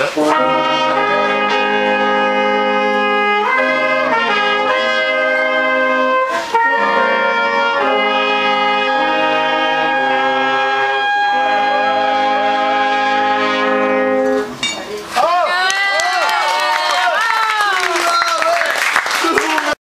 Yep.